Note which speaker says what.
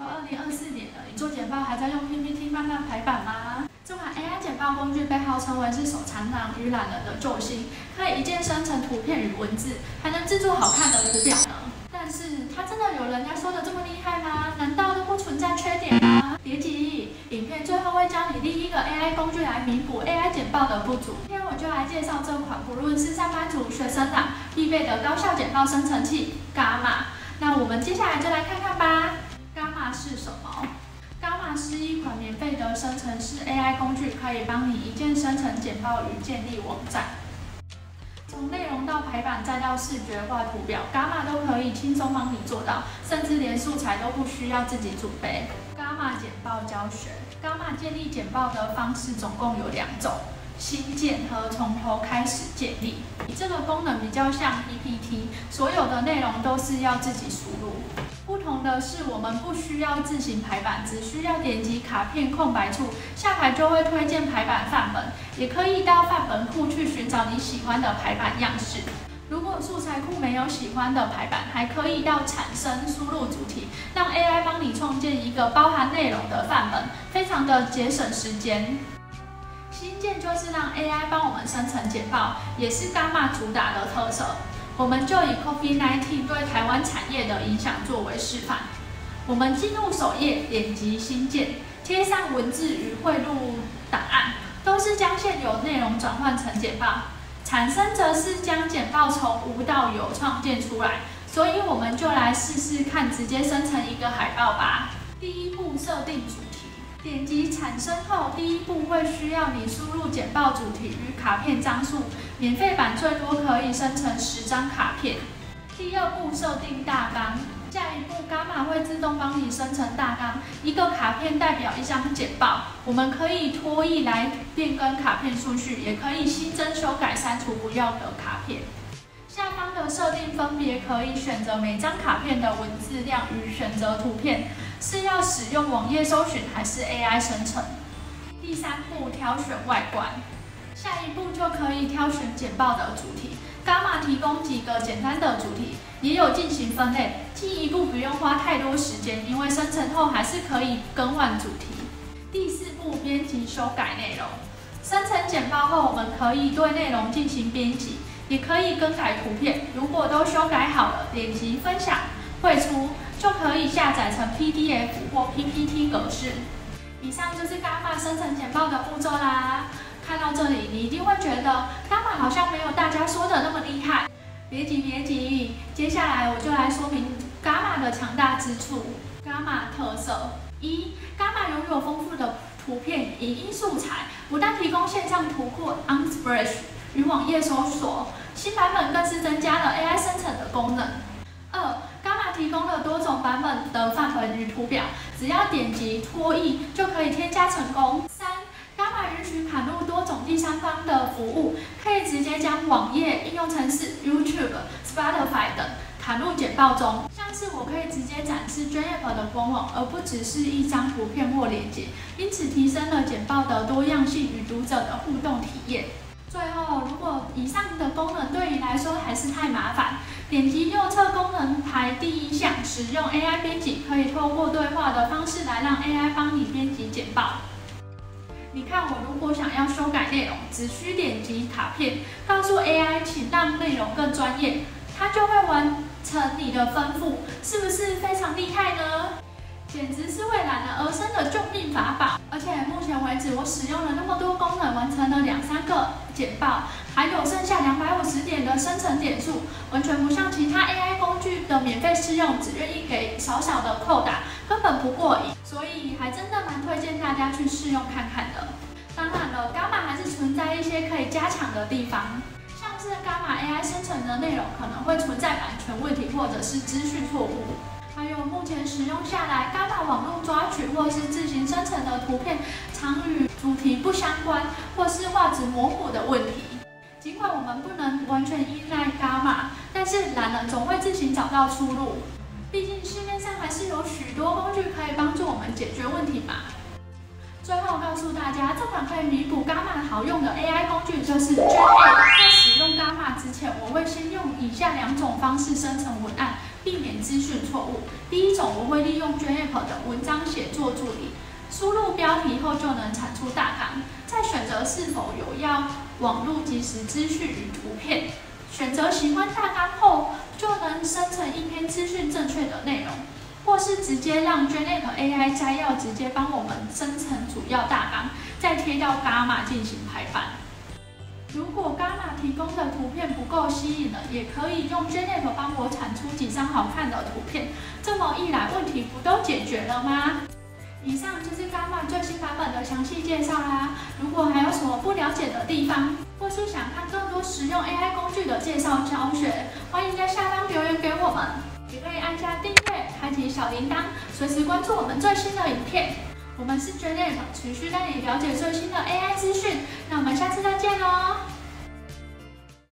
Speaker 1: 二零二四年了，你做简报还在用 PPT 慢慢排版吗？这款 AI 简报工具被号称为是手残党与懒人的救星，可以一键生成图片与文字，还能制作好看的图表呢。但是它真的有人家说的这么厉害吗？难道都不存在缺点吗？别急，影片最后会教你第一个 AI 工具来弥补 AI 简报的不足。今天我就来介绍这款不论是上班族、学生党必备的高效简报生成器 Gamma。那我们接下来就来看看吧。Gamma 是什么伽马是一款免费的生成式 AI 工具，可以帮你一键生成简报与建立网站。从内容到排版，再到视觉化图表伽马都可以轻松帮你做到，甚至连素材都不需要自己准备。伽马简报教学伽马建立简报的方式总共有两种：新建和从头开始建立。这个功能比较像 PPT，所有的内容都是要自己输入。不同的是，我们不需要自行排版，只需要点击卡片空白处，下排就会推荐排版范本，也可以到范本库去寻找你喜欢的排版样式。如果素材库没有喜欢的排版，还可以到产生输入主题，让 AI 帮你创建一个包含内容的范本，非常的节省时间。新建就是让 AI 帮我们生成简报，也是大卖主打的特色。我们就以 COVID-19 对台湾产业的影响作为示范。我们进入首页，点击新建，贴上文字与汇录档案，都是将现有内容转换成简报。产生则是将简报从无到有创建出来。所以我们就来试试看，直接生成一个海报吧。第一步，设定主。点击产生后，第一步会需要你输入简报主题与卡片张数。免费版最多可以生成十张卡片。第二步设定大纲，下一步 Gamma 会自动帮你生成大纲。一个卡片代表一张简报，我们可以拖曳来变更卡片顺序，也可以新增、修改、删除不要的卡片。下方的设定分别可以选择每张卡片的文字量与选择图片，是要使用网页搜寻还是 AI 生成。第三步挑选外观。下一步就可以挑选简报的主题伽马提供几个简单的主题，也有进行分类。进一步不用花太多时间，因为生成后还是可以更换主题。第四步，编辑修改内容。生成简报后，我们可以对内容进行编辑，也可以更改图片。如果都修改好了，点击分享汇出，就可以下载成 PDF 或 PPT 格式。以上就是 Gamma 生成简报的步骤啦。看到这里，你一定会觉得 Gamma 好像没有大家说的那么厉害。别急别急，接下来我就来说明 Gamma 的强大之处。Gamma 特色一，Gamma 拥有丰富的图片、影音素材，不但提供线上图库 Unsplash 与网页搜索，新版本更是增加了 AI 生成的功能。提供了多种版本的范本与图表，只要点击拖曳就可以添加成功。Gamma 允许卡入多种第三方的服务，可以直接将网页、应用程式、YouTube、Spotify 等卡入简报中。像是我可以直接展示 j a p 的官网，而不只是一张图片或链接，因此提升了简报的多样性与读者的互动体验。最后，如果以上的功能对你来说还是太麻烦，点击右侧功能排第一项，使用 AI 编辑，可以透过对话的方式来让 AI 帮你编辑简报。你看，我如果想要修改内容，只需点击卡片，告诉 AI，请让内容更专业，它就会完成你的吩咐，是不是非常厉害呢？简直是为懒人而生的救命法宝！而且目前为止，我使用了那么多功能，完成了两三个简报，还有剩下两百五十点的生成点数，完全不像其他 AI 工具的免费试用，只愿意给小小的扣打，根本不过瘾。所以还真的蛮推荐大家去试用看看的。当然了，Gamma 还是存在一些可以加强的地方，像是 Gamma AI 生成的内容可能会存在版权问题，或者是资讯错误。还有目前使用下来 g a a 网络抓取或是自行生成的图片，常与主题不相关，或是画质模糊的问题。尽管我们不能完全依赖 g a a 但是懒人总会自行找到出路。毕竟市面上还是有许多工具可以帮助我们解决问题嘛。最后告诉大家，这款可以弥补 g a a 好用的 AI 工具就是 Gen A。在使用 g a a 之前，我会先用以下两种方式生成文案。避免资讯错误。第一种，我会利用 j a p 的文章写作助理，输入标题后就能产出大纲，再选择是否有要网络即时资讯与图片，选择喜欢大纲后，就能生成一篇资讯正确的内容，或是直接让 j e n e t AI 摘要直接帮我们生成主要大纲，再贴到伽马进行排版。如果 Gamma 提供的图片不够吸引人，也可以用 j e n e t 帮我产出几张好看的图片。这么一来，问题不都解决了吗？以上就是 Gamma 最新版本的详细介绍啦。如果还有什么不了解的地方，或是想看更多实用 AI 工具的介绍教学，欢迎在下方留言给我们。也可以按下订阅，开启小铃铛，随时关注我们最新的影片。我们是 j e n e t 持续带你了解最新的 AI 资讯。那我们下次再见喽。